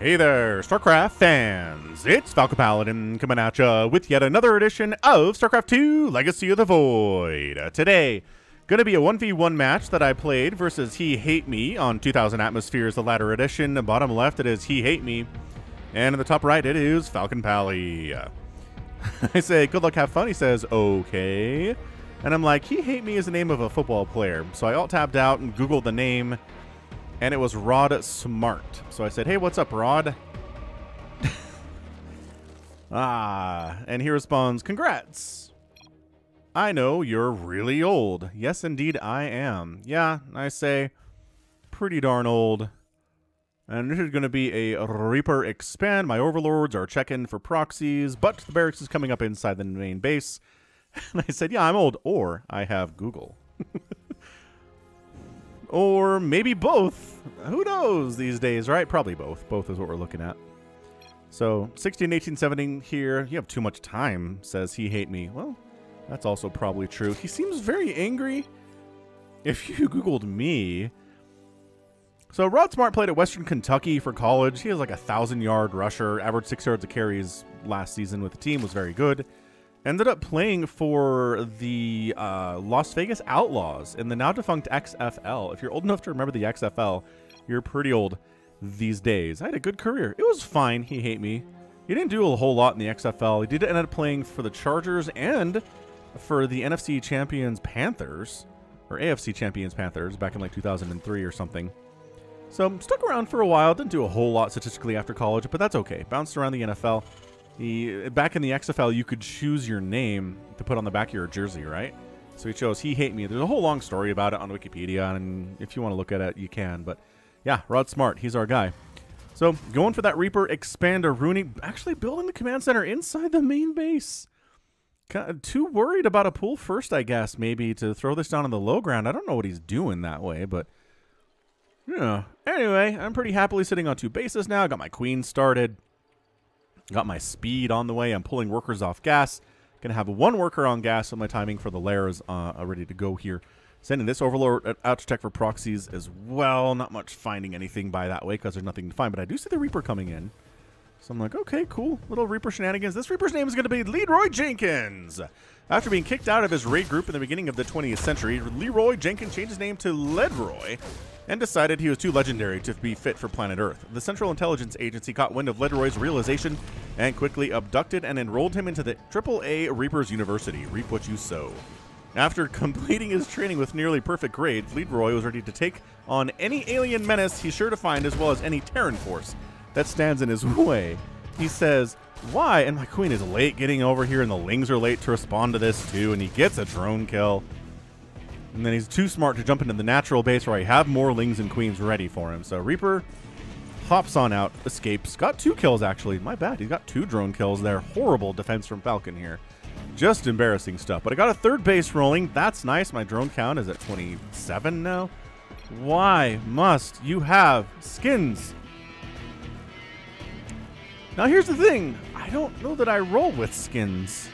Hey there, StarCraft fans! It's Falcon Paladin coming at ya with yet another edition of StarCraft 2 Legacy of the Void. Uh, today, gonna be a 1v1 match that I played versus He Hate Me on 2000 Atmospheres, the latter edition. Bottom left, it is He Hate Me. And in the top right, it is Falcon Pally. Uh, I say, good luck, have fun. He says, okay. And I'm like, He Hate Me is the name of a football player. So I alt-tabbed out and Googled the name and it was Rod Smart. So I said, hey, what's up, Rod? ah, and he responds, congrats. I know you're really old. Yes, indeed, I am. Yeah, I say, pretty darn old. And this is going to be a Reaper expand. My overlords are checking for proxies, but the barracks is coming up inside the main base. And I said, yeah, I'm old, or I have Google. Or maybe both. Who knows these days, right? Probably both. Both is what we're looking at. So, 16, 18, 17 here. You have too much time, says he hate me. Well, that's also probably true. He seems very angry. If you Googled me... So, Rod Smart played at Western Kentucky for college. He has like a 1,000-yard rusher, averaged 6 yards of carries last season with the team, was very good. Ended up playing for the uh, Las Vegas Outlaws in the now defunct XFL. If you're old enough to remember the XFL, you're pretty old these days. I had a good career. It was fine. He hate me. He didn't do a whole lot in the XFL. He did end up playing for the Chargers and for the NFC Champions Panthers, or AFC Champions Panthers back in like 2003 or something. So stuck around for a while. Didn't do a whole lot statistically after college, but that's okay. Bounced around the NFL. Back in the XFL, you could choose your name to put on the back of your jersey, right? So he chose He Hate Me. There's a whole long story about it on Wikipedia, and if you want to look at it, you can. But yeah, Rod Smart, he's our guy. So going for that Reaper Expander Rooney, actually building the command center inside the main base. Kind of too worried about a pull first, I guess, maybe to throw this down on the low ground. I don't know what he's doing that way, but yeah. Anyway, I'm pretty happily sitting on two bases now. I got my queen started. Got my speed on the way. I'm pulling workers off gas. Going to have one worker on gas, so my timing for the lair is uh, ready to go here. Sending this Overlord out to check for proxies as well. Not much finding anything by that way because there's nothing to find, but I do see the Reaper coming in. So I'm like, okay, cool. Little Reaper shenanigans. This Reaper's name is going to be Leroy Jenkins. After being kicked out of his raid group in the beginning of the 20th century, Leroy Jenkins changed his name to Ledroy and decided he was too legendary to be fit for planet Earth. The Central Intelligence Agency caught wind of Ledroy's realization and quickly abducted and enrolled him into the AAA Reapers University. Reap what you sow. After completing his training with nearly perfect grades, Leroy was ready to take on any alien menace he's sure to find as well as any Terran force that stands in his way. He says, why? And my queen is late getting over here, and the lings are late to respond to this too, and he gets a drone kill. And then he's too smart to jump into the natural base where I have more lings and queens ready for him. So Reaper hops on out, escapes, got two kills actually. My bad, he's got two drone kills there. Horrible defense from Falcon here. Just embarrassing stuff. But I got a third base rolling. That's nice. My drone count is at 27 now. Why must you have skins? Now here's the thing. I don't know that I roll with skins.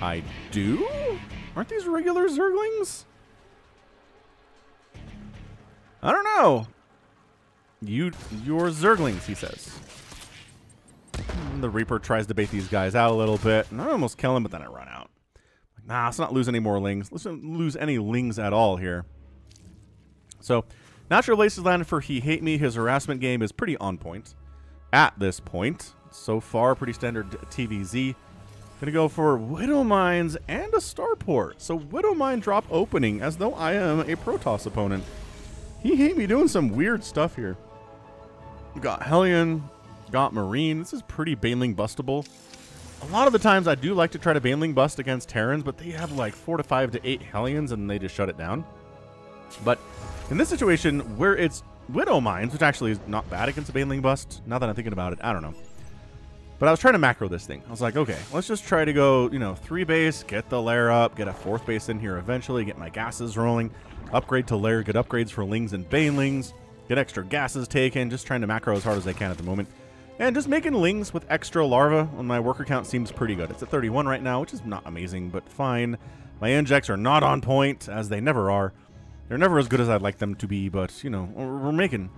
I do? Aren't these regular Zerglings? I don't know. You, you're Zerglings, he says. And the Reaper tries to bait these guys out a little bit, and I almost kill him, but then I run out. Like, nah, let's not lose any more lings. Let's not lose any lings at all here. So, Natural Laces landed for He Hate Me. His harassment game is pretty on point at this point. So far, pretty standard TVZ. Gonna go for Widow Mines and a Starport. So Widow Mine drop opening as though I am a Protoss opponent. He hate me doing some weird stuff here. Got Hellion, got Marine. This is pretty Baneling bustable. A lot of the times I do like to try to Baneling bust against Terrans, but they have like 4 to 5 to 8 Hellions and they just shut it down. But in this situation where it's Widow Mines, which actually is not bad against a Baneling Bust. Now that I'm thinking about it, I don't know. But I was trying to macro this thing. I was like, okay, let's just try to go, you know, three base, get the lair up, get a fourth base in here eventually, get my gases rolling, upgrade to lair, get upgrades for lings and banelings, get extra gases taken, just trying to macro as hard as I can at the moment. And just making lings with extra larva on my worker count seems pretty good. It's at 31 right now, which is not amazing, but fine. My injects are not on point, as they never are. They're never as good as I'd like them to be, but, you know, we're making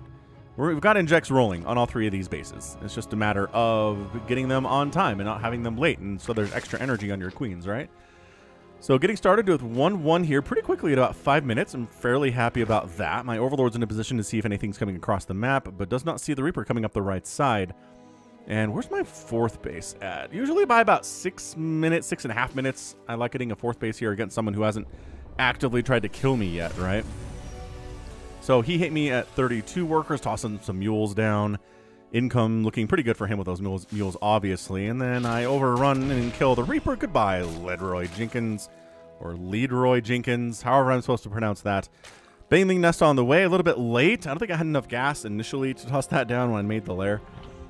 We've got injects rolling on all three of these bases. It's just a matter of getting them on time and not having them late, and so there's extra energy on your queens, right? So getting started with 1-1 here pretty quickly at about 5 minutes. I'm fairly happy about that. My Overlord's in a position to see if anything's coming across the map, but does not see the Reaper coming up the right side. And where's my fourth base at? Usually by about 6 minutes, six and a half minutes, I like getting a fourth base here against someone who hasn't actively tried to kill me yet, right? So He Hate Me at 32 workers, tossing some mules down. Income looking pretty good for him with those mules, mules, obviously. And then I overrun and kill the Reaper. Goodbye, Ledroy Jenkins. Or Leadroy Jenkins, however I'm supposed to pronounce that. Baneling Nest on the way, a little bit late. I don't think I had enough gas initially to toss that down when I made the lair.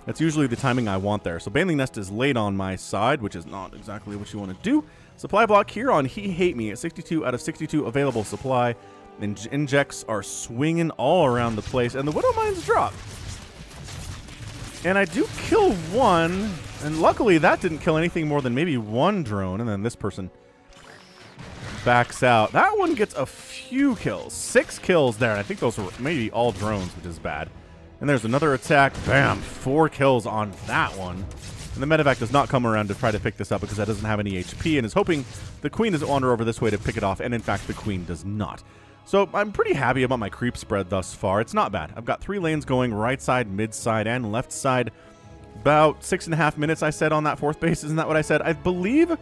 That's usually the timing I want there. So Baneling Nest is late on my side, which is not exactly what you want to do. Supply block here on He Hate Me at 62 out of 62 available supply. And injects are swinging all around the place, and the Widow Mines drop. And I do kill one, and luckily that didn't kill anything more than maybe one drone, and then this person backs out. That one gets a few kills. Six kills there, I think those were maybe all drones, which is bad. And there's another attack. Bam! Four kills on that one. And the medevac does not come around to try to pick this up because that doesn't have any HP and is hoping the queen doesn't wander over this way to pick it off, and in fact the queen does not. So I'm pretty happy about my creep spread thus far. It's not bad. I've got three lanes going, right side, mid side, and left side. About six and a half minutes I said on that fourth base. Isn't that what I said? I believe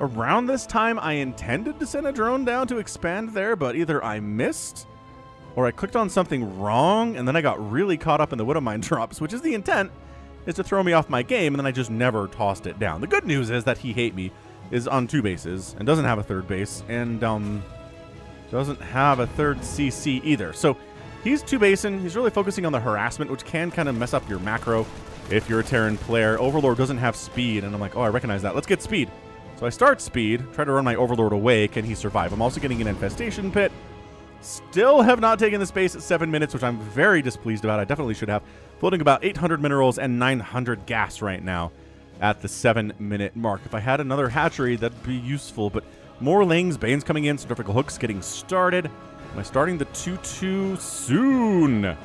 around this time I intended to send a drone down to expand there, but either I missed or I clicked on something wrong, and then I got really caught up in the Widow Mine drops, which is the intent, is to throw me off my game, and then I just never tossed it down. The good news is that He Hate Me is on two bases and doesn't have a third base, and um, doesn't have a third CC either. So he's two basin. He's really focusing on the harassment, which can kind of mess up your macro if you're a Terran player. Overlord doesn't have speed, and I'm like, oh, I recognize that. Let's get speed. So I start speed, try to run my Overlord away. Can he survive? I'm also getting an infestation pit. Still have not taken the space at 7 minutes, which I'm very displeased about. I definitely should have. Floating about 800 minerals and 900 gas right now at the 7 minute mark. If I had another hatchery, that'd be useful, but more Lings, Bane's coming in, Centrifugal Hooks getting started. Am I starting the 2-2? Soon!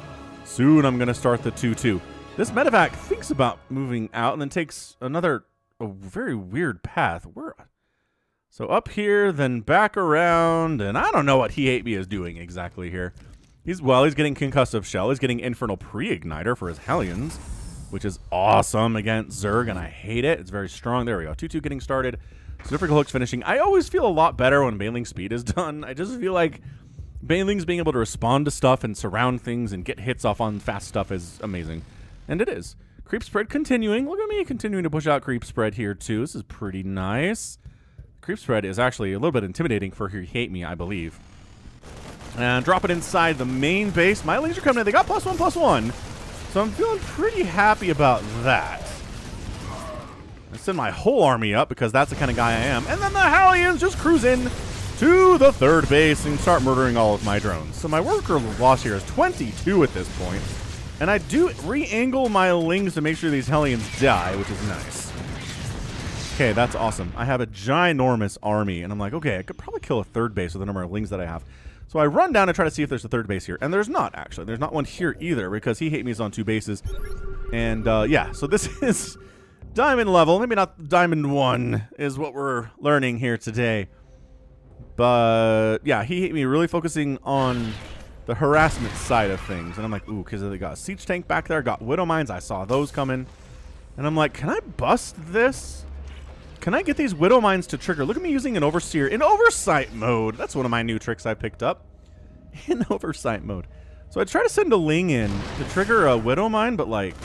Soon I'm going to start the 2-2. This medevac thinks about moving out and then takes another a very weird path. Where? So up here, then back around, and I don't know what He Hate Me is doing exactly here. He's, well, he's getting Concussive Shell. He's getting Infernal Pre-Igniter for his Hellions, which is awesome against Zerg, and I hate it. It's very strong. There we go. 2-2 getting started. Centrifugal Hooks finishing. I always feel a lot better when Baneling speed is done. I just feel like Baneling's being able to respond to stuff and surround things and get hits off on fast stuff is amazing. And it is. Creep spread continuing. Look at me continuing to push out creep spread here too. This is pretty nice. Creep spread is actually a little bit intimidating for He Hate Me, I believe. And drop it inside the main base. My laser coming in. They got plus one, plus one. So I'm feeling pretty happy about that. I send my whole army up because that's the kind of guy I am. And then the Hellions just cruise in to the third base and start murdering all of my drones. So my worker loss here is 22 at this point. And I do re-angle my lings to make sure these Hellions die, which is nice. Okay, that's awesome. I have a ginormous army, and I'm like, okay, I could probably kill a third base with the number of lings that I have. So I run down and try to see if there's a third base here. And there's not, actually. There's not one here either, because he hate me is on two bases. And, uh, yeah, so this is diamond level, maybe not diamond one, is what we're learning here today. But yeah, He Hate Me really focusing on the harassment side of things. And I'm like, ooh, because they got a siege tank back there, got widow mines. I saw those coming. And I'm like, can I bust this? Can I get these widow mines to trigger? Look at me using an overseer in oversight mode. That's one of my new tricks I picked up in oversight mode. So I try to send a ling in to trigger a widow mine, but like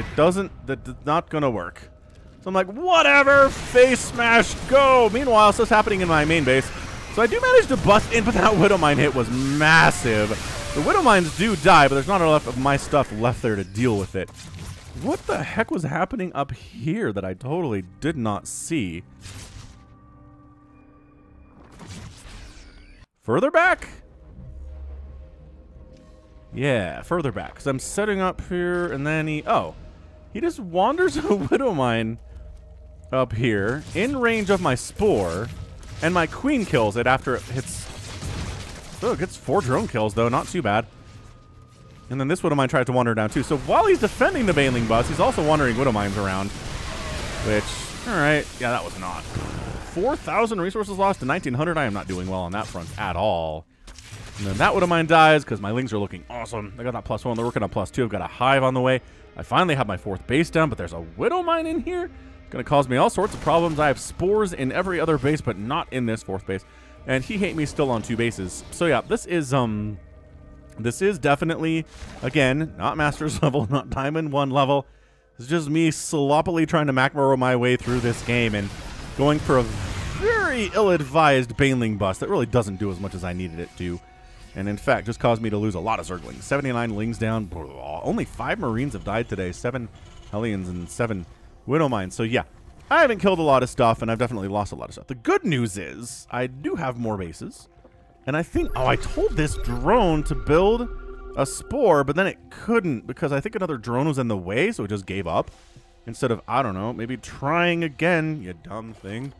it doesn't, that's not to work. So I'm like, whatever, face smash, go. Meanwhile, stuff's happening in my main base. So I do manage to bust in, but that Widow Mine hit was massive. The Widow Mines do die, but there's not enough of my stuff left there to deal with it. What the heck was happening up here that I totally did not see? Further back? Yeah, further back. Because I'm setting up here, and then he... Oh. He just wanders a Widow Mine up here, in range of my Spore, and my Queen kills it after it hits... Oh, it gets four drone kills, though. Not too bad. And then this Widow Mine tried to wander down too. So while he's defending the Baneling bus, he's also wandering Widow Mines around. Which, alright, yeah, that was not. 4,000 resources lost to 1,900. I am not doing well on that front at all. And then that Widow Mine dies because my Lings are looking awesome. I got that plus one. They're working on plus two. I've got a Hive on the way. I finally have my fourth base down, but there's a Widow Mine in here. It's going to cause me all sorts of problems. I have spores in every other base, but not in this fourth base. And he hate me still on two bases. So yeah, this is, um... This is definitely, again, not Master's level, not Diamond 1 level. It's just me sloppily trying to macro my way through this game and going for a very ill-advised Baneling bust that really doesn't do as much as I needed it to. And in fact, just caused me to lose a lot of Zerglings. 79 Lings down. Only five Marines have died today. Seven Hellions and seven Widow Mines. So yeah, I haven't killed a lot of stuff, and I've definitely lost a lot of stuff. The good news is I do have more bases. And I think, oh, I told this drone to build a spore, but then it couldn't because I think another drone was in the way, so it just gave up. Instead of, I don't know, maybe trying again, you dumb thing.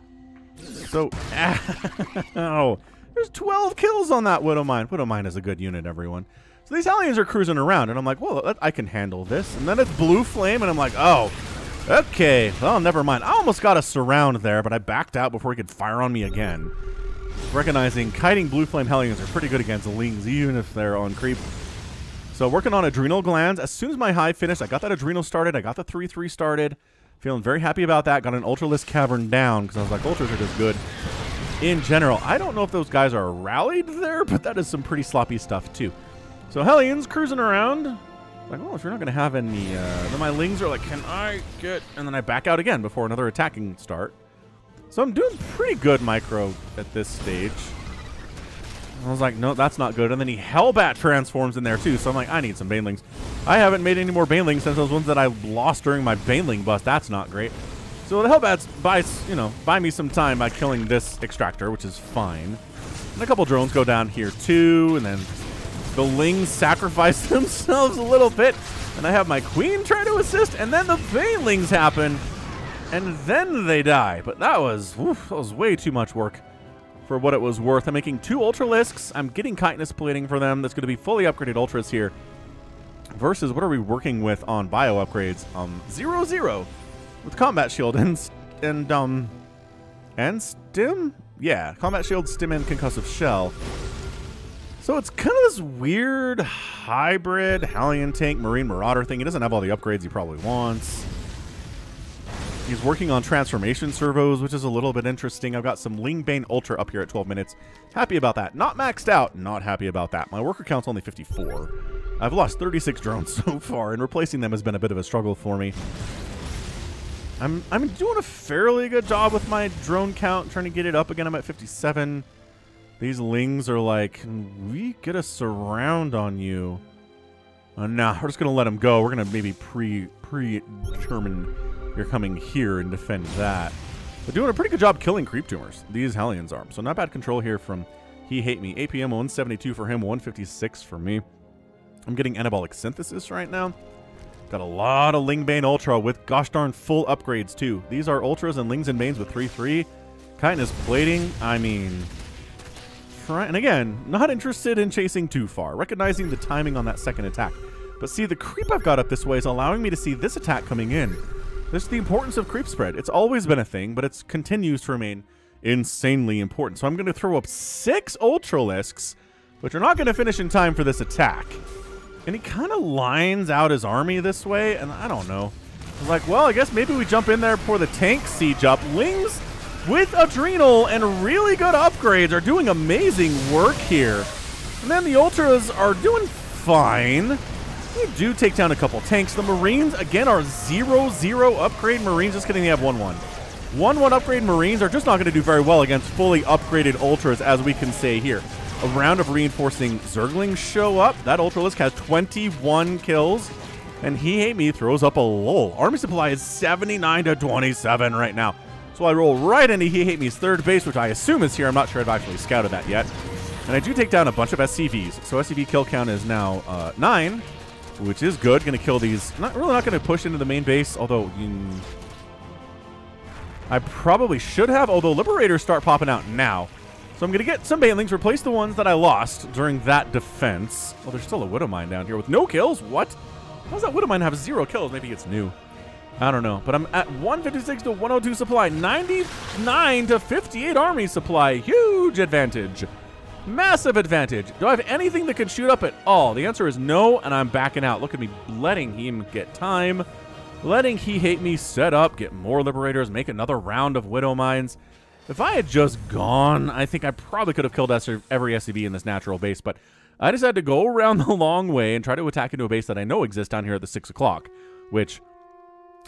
So, ow. There's 12 kills on that Widow Mine. Widow Mine is a good unit, everyone. So these Hellions are cruising around, and I'm like, well, I can handle this. And then it's Blue Flame, and I'm like, oh, okay. Well, never mind. I almost got a surround there, but I backed out before he could fire on me again. Recognizing kiting Blue Flame Hellions are pretty good against Lings, even if they're on creep. So working on Adrenal Glands. As soon as my Hive finished, I got that Adrenal started. I got the 3-3 started. Feeling very happy about that. Got an Ultralisk Cavern down because I was like, Ultras are just good in general. I don't know if those guys are rallied there, but that is some pretty sloppy stuff too. So Hellions cruising around. Like, well, if you're not going to have any, uh, then my Lings are like, can I get... And then I back out again before another attacking start. So I'm doing pretty good micro at this stage. I was like, no, that's not good. And then he Hellbat transforms in there too. So I'm like, I need some Banelings. I haven't made any more Banelings since those ones that I lost during my Baneling bust. That's not great. So the Hellbats buys, you know, buy me some time by killing this extractor, which is fine. And a couple drones go down here too, and then the Lings sacrifice themselves a little bit. And I have my Queen try to assist, and then the Banelings happen, and then they die. But that was, oof, that was way too much work for what it was worth. I'm making two Ultralisks. I'm getting Chitinous Plating for them. That's going to be fully upgraded Ultras here. Versus, what are we working with on bio upgrades? Um, zero, zero with combat shield and and um and stim. Yeah, combat shield, stim, and concussive shell. So it's kind of this weird hybrid Hellion tank Marine Marauder thing. He doesn't have all the upgrades he probably wants. He's working on transformation servos, which is a little bit interesting. I've got some Ling Lingbane Ultra up here at 12 minutes. Happy about that. Not maxed out. Not happy about that. My worker count's only 54. I've lost 36 drones so far, and replacing them has been a bit of a struggle for me. I'm I'm doing a fairly good job with my drone count, trying to get it up again. I'm at 57. These lings are like, we get a surround on you. Uh, nah, we're just gonna let them go. We're gonna maybe pre predetermine you're coming here and defend that. But doing a pretty good job killing creep tumors. These Hellions are. So not bad control here from He Hate Me. APM 172 for him, 156 for me. I'm getting anabolic synthesis right now. Got a lot of Lingbane Ultra with gosh darn full upgrades too. These are Ultras and Lings and Banes with 3-3. Chitinous Plating, I mean... And again, not interested in chasing too far, recognizing the timing on that second attack. But see, the creep I've got up this way is allowing me to see this attack coming in. This is the importance of creep spread. It's always been a thing, but it continues to remain insanely important. So I'm going to throw up six Ultralisks, which are not going to finish in time for this attack. And he kind of lines out his army this way, and I don't know. I like, well, I guess maybe we jump in there for the tank siege up. Lings with Adrenal and really good upgrades are doing amazing work here. And then the Ultras are doing fine. We do take down a couple tanks. The Marines, again, are 0-0 upgrade Marines. Just kidding, they have 1-1. 1-1 upgrade Marines are just not going to do very well against fully upgraded Ultras, as we can say here a round of reinforcing Zerglings show up. That Ultralisk has 21 kills, and He Hate Me throws up a lull. Army supply is 79 to 27 right now. So I roll right into He Hate Me's third base, which I assume is here. I'm not sure I've actually scouted that yet. And I do take down a bunch of SCVs. So SCV kill count is now uh, 9, which is good. Going to kill these. Not really not going to push into the main base, although... Mm, I probably should have, although Liberators start popping out now. So I'm going to get some Banelings, replace the ones that I lost during that defense. Oh, there's still a Widow Mine down here with no kills. What? How does that Widow Mine have zero kills? Maybe it's new. I don't know. But I'm at 156 to 102 supply. 99 to 58 army supply. Huge advantage. Massive advantage. Do I have anything that can shoot up at all? The answer is no, and I'm backing out. Look at me letting him get time. Letting he hate me set up, get more liberators, make another round of Widow Mines. If I had just gone, I think I probably could have killed every SCV in this natural base, but I decided to go around the long way and try to attack into a base that I know exists down here at the 6 o'clock, which,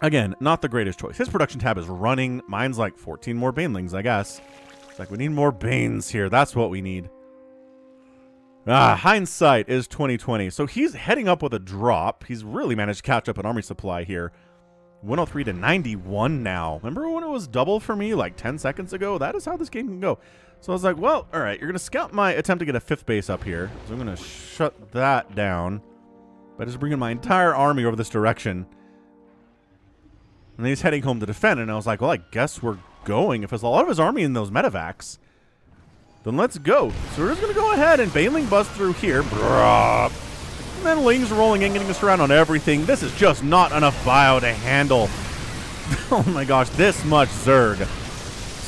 again, not the greatest choice. His production tab is running. Mine's like 14 more Banelings, I guess. It's like, we need more Banes here. That's what we need. Ah, hindsight is 2020. So he's heading up with a drop. He's really managed to catch up an army supply here. 103 to 91 now. Remember when it was double for me like 10 seconds ago? That is how this game can go. So I was like, well, all right, you're going to scout my attempt to get a fifth base up here. So I'm going to shut that down by just bringing my entire army over this direction. And he's heading home to defend. And I was like, well, I guess we're going. If it's a lot of his army in those medevacs, then let's go. So we're just going to go ahead and Baneling bust through here. And then Ling's rolling in, getting us around on everything. This is just not enough bio to handle. oh my gosh, this much Zerg.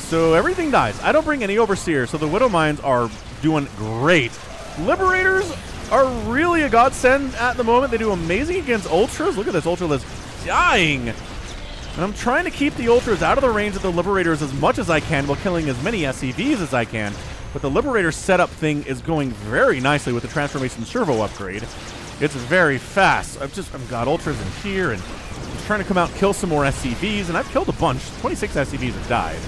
So everything dies. I don't bring any Overseer, so the Widow Mines are doing great. Liberators are really a godsend at the moment. They do amazing against Ultras. Look at this Ultralisk dying. And I'm trying to keep the Ultras out of the range of the Liberators as much as I can while killing as many SCVs as I can. But the Liberator setup thing is going very nicely with the Transformation Servo upgrade. It's very fast. I've just I've got Ultras in here and I'm trying to come out and kill some more SCVs, and I've killed a bunch. 26 SCVs have died.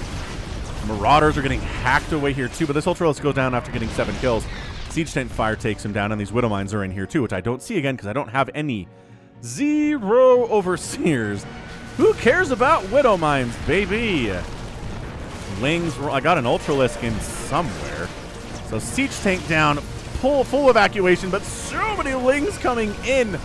Marauders are getting hacked away here too, but this Ultralisk goes down after getting seven kills. Siege Tank Fire takes him down, and these Widow Mines are in here too, which I don't see again because I don't have any. Zero Overseers. Who cares about Widow Mines, baby? Lings, I got an Ultralisk in somewhere. So Siege Tank down, full, full evacuation, but so many Lings coming in.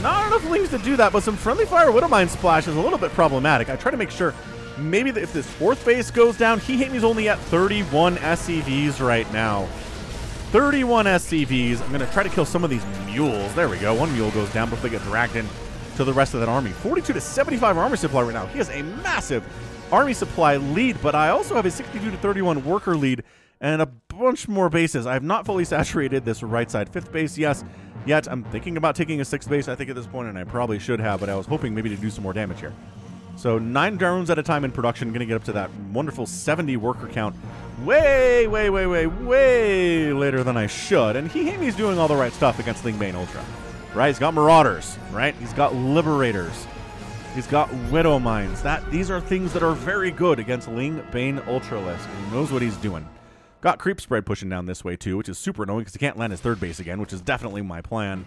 Not enough Lings to do that, but some Friendly Fire Widow Mine splash is a little bit problematic. I try to make sure maybe if this fourth base goes down, He Hate Me's only at 31 SCVs right now. 31 SCVs. I'm going to try to kill some of these mules. There we go. One mule goes down before they get dragged in to the rest of that army. 42 to 75 army supply right now. He has a massive army supply lead, but I also have a 62 to 31 worker lead and a bunch more bases. I have not fully saturated this right side fifth base, yes, yet. I'm thinking about taking a sixth base, I think, at this point, and I probably should have, but I was hoping maybe to do some more damage here. So nine drones at a time in production, going to get up to that wonderful 70 worker count way, way, way, way, way later than I should. And he He's doing all the right stuff against Ling Bane Ultra. Right? He's got Marauders, right? He's got Liberators. He's got Widow Mines. That These are things that are very good against Ling Bane Ultralisk. He knows what he's doing. Got Creep Spread pushing down this way, too, which is super annoying because he can't land his third base again, which is definitely my plan.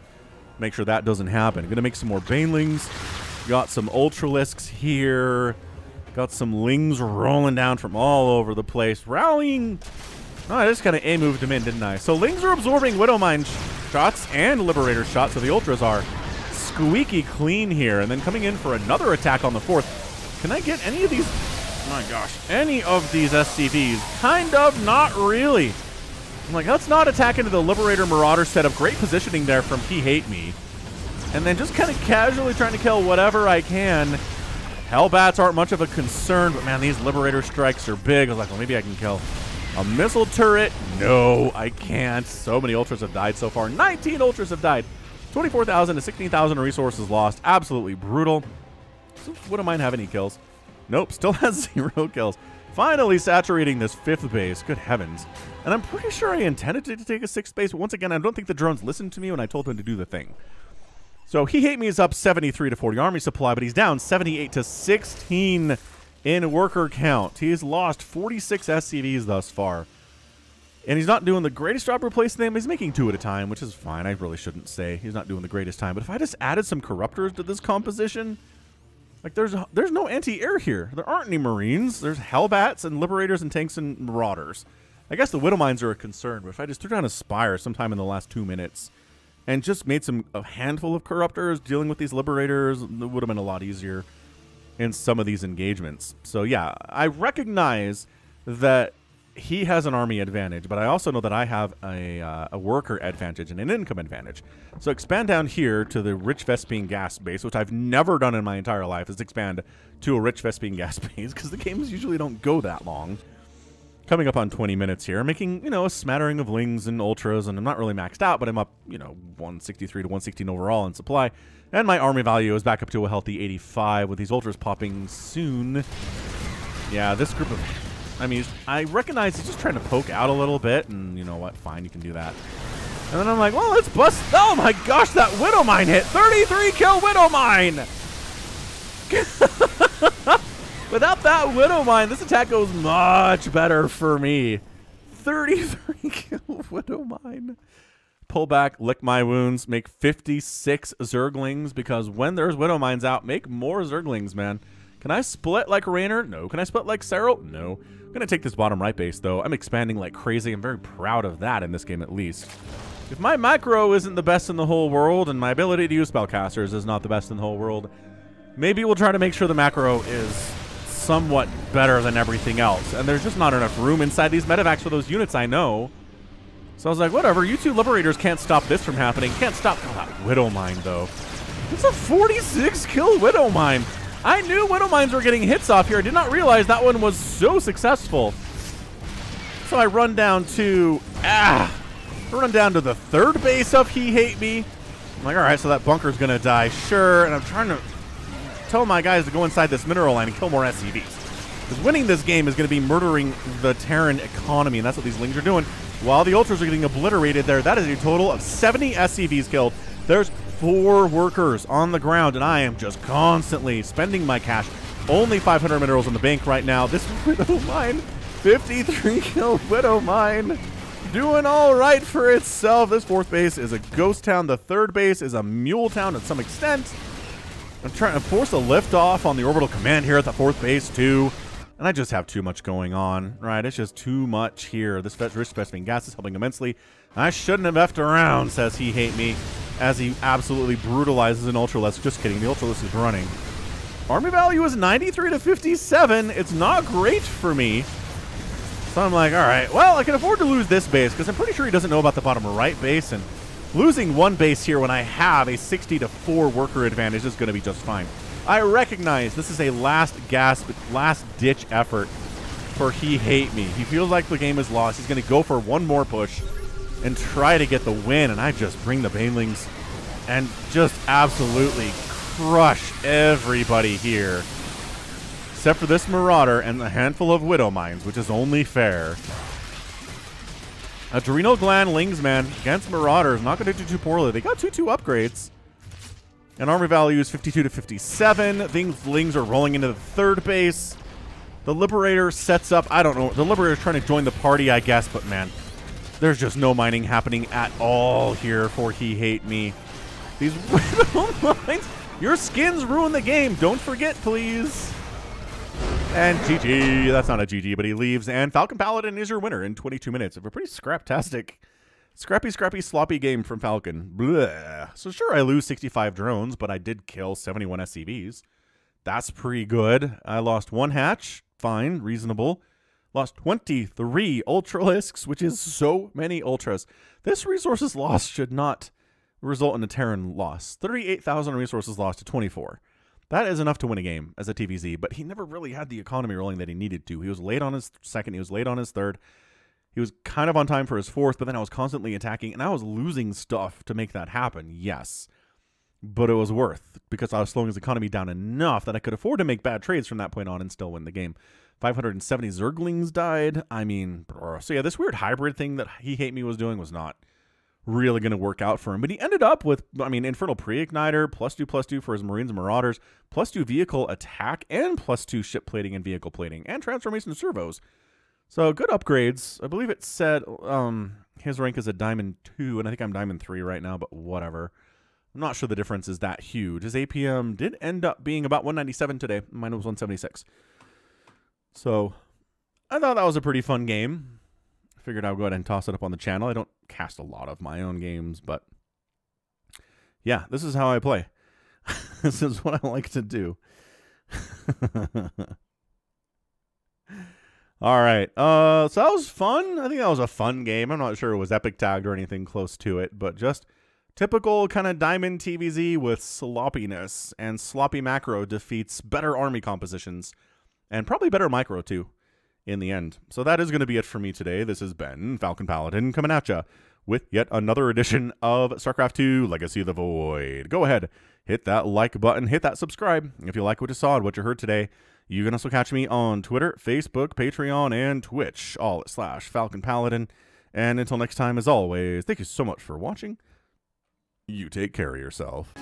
Make sure that doesn't happen. Gonna make some more Banelings. Got some Ultralisks here. Got some Lings rolling down from all over the place. Rallying. Oh, I just kind of A-moved him in, didn't I? So Lings are absorbing Widow Mine shots and Liberator shots, so the Ultras are squeaky clean here. And then coming in for another attack on the fourth. Can I get any of these? My gosh. Any of these SCVs? Kind of, not really. I'm like, let's not attack into the Liberator Marauder set of great positioning there from He Hate Me. And then just kind of casually trying to kill whatever I can. Hellbats aren't much of a concern, but man, these Liberator strikes are big. I was like, well, maybe I can kill a missile turret. No, I can't. So many Ultras have died so far. 19 Ultras have died. 24,000 to 16,000 resources lost. Absolutely brutal. So wouldn't mind having any kills. Nope, still has zero kills. Finally saturating this fifth base. Good heavens. And I'm pretty sure I intended to take a sixth base, but once again, I don't think the drones listened to me when I told them to do the thing. So he hate me is up 73 to 40 army supply, but he's down 78 to 16 in worker count. He's lost 46 SCVs thus far. And he's not doing the greatest job replacing them. He's making two at a time, which is fine. I really shouldn't say he's not doing the greatest time. But if I just added some corruptors to this composition, like there's there's no anti-air here. There aren't any Marines. There's Hellbats and Liberators and Tanks and Marauders. I guess the Widow Mines are a concern, but if I just threw down a Spire sometime in the last two minutes and just made some a handful of Corruptors dealing with these Liberators, it would have been a lot easier in some of these engagements. So yeah, I recognize that he has an army advantage, but I also know that I have a, uh, a worker advantage and an income advantage. So expand down here to the rich Vespene gas base, which I've never done in my entire life, is expand to a rich Vespene gas base, because the games usually don't go that long. Coming up on 20 minutes here, making, you know, a smattering of lings and ultras, and I'm not really maxed out, but I'm up, you know, 163 to 116 overall in supply. And my army value is back up to a healthy 85 with these ultras popping soon. Yeah, this group of I mean, I recognize he's just trying to poke out a little bit, and you know what? Fine, you can do that. And then I'm like, well, let's bust. Oh my gosh, that Widow Mine hit. 33 kill Widow Mine. Without that Widow Mine, this attack goes much better for me. 33 kill Widow Mine. Pull back, lick my wounds, make 56 Zerglings, because when there's Widow Mines out, make more Zerglings, man. Can I split like Reynor? No. Can I split like Serral? No. I'm going to take this bottom right base, though. I'm expanding like crazy. I'm very proud of that in this game, at least. If my macro isn't the best in the whole world, and my ability to use spellcasters is not the best in the whole world, maybe we'll try to make sure the macro is somewhat better than everything else. And there's just not enough room inside these medevacs for those units I know. So I was like, whatever, you two Liberators can't stop this from happening. Can't stop oh, that Widow Mine, though. It's a 46 kill Widow Mine. I knew Widow Mines were getting hits off here. I did not realize that one was so successful. So I run down to, ah, run down to the third base of He Hate Me. I'm like, all right, so that bunker's going to die. Sure. And I'm trying to tell my guys to go inside this mineral line and kill more SCVs. Because winning this game is going to be murdering the Terran economy, and that's what these Lings are doing. While the Ultras are getting obliterated there, that is a total of 70 SCVs killed. There's four workers on the ground, and I am just constantly spending my cash. Only 500 minerals in the bank right now. This Widow Mine, 53 kill Widow Mine, doing all right for itself. This fourth base is a ghost town. The third base is a mule town to some extent. I'm trying to force a lift off on the orbital command here at the fourth base too. And I just have too much going on, right? It's just too much here. This rich Vespene gas is helping immensely. I shouldn't have effed around, says he hate me as he absolutely brutalizes an Ultralisk. Just kidding, the Ultralisk is running. Army value is 93 to 57. It's not great for me. So I'm like, all right, well, I can afford to lose this base because I'm pretty sure he doesn't know about the bottom right base. And losing one base here when I have a 60 to 4 worker advantage is going to be just fine. I recognize this is a last gasp, last ditch effort for He Hate Me. He feels like the game is lost. He's going to go for one more push and try to get the win, and I just bring the Banelings and just absolutely crush everybody here. Except for this Marauder and a handful of Widow Mines, which is only fair. Adrenal Gland Lings, man, against Marauders, not going to do too poorly. They got 2-2 upgrades. And armor value is 52 to 57. Things Lings are rolling into the third base. The Liberator sets up, I don't know, the Liberator is trying to join the party, I guess, but man, there's just no mining happening at all here for He Hate Me. These widow mines, your skins ruin the game. Don't forget, please. And GG. That's not a GG, but he leaves. And Falcon Paladin is your winner in 22 minutes of a pretty scraptastic, scrappy, scrappy, sloppy game from Falcon. So sure, I lose 65 drones, but I did kill 71 SCVs. That's pretty good. I lost one hatch. Fine, reasonable lost 23 Ultralisks, which is so many Ultras. This resources loss should not result in a Terran loss. 38,000 resources lost to 24. That is enough to win a game as a TVZ, but he never really had the economy rolling that he needed to. He was late on his second, he was late on his third. He was kind of on time for his fourth, but then I was constantly attacking, and I was losing stuff to make that happen, yes. But it was worth because I was slowing his economy down enough that I could afford to make bad trades from that point on and still win the game. 570 Zerglings died. I mean, so yeah, this weird hybrid thing that he hate me was doing was not really going to work out for him. But he ended up with, I mean, Infernal Pre-Igniter, plus two, plus two for his Marines and Marauders, plus two vehicle attack, and plus two ship plating and vehicle plating, and transformation servos. So good upgrades. I believe it said um, his rank is a Diamond 2, and I think I'm Diamond 3 right now, but whatever. I'm not sure the difference is that huge. His APM did end up being about 197 today. Mine was 176. So I thought that was a pretty fun game. I figured I would go ahead and toss it up on the channel. I don't cast a lot of my own games, but yeah, this is how I play. this is what I like to do. All right. Uh, so that was fun. I think that was a fun game. I'm not sure it was epic tagged or anything close to it, but just typical kind of diamond TVZ with sloppiness and sloppy macro defeats better army compositions and probably better micro too in the end. So that is going to be it for me today. This has been Falcon Paladin coming at you with yet another edition of StarCraft 2 Legacy of the Void. Go ahead, hit that like button, hit that subscribe if you like what you saw and what you heard today. You can also catch me on Twitter, Facebook, Patreon, and Twitch, all at slash Falcon Paladin. And until next time, as always, thank you so much for watching. You take care of yourself.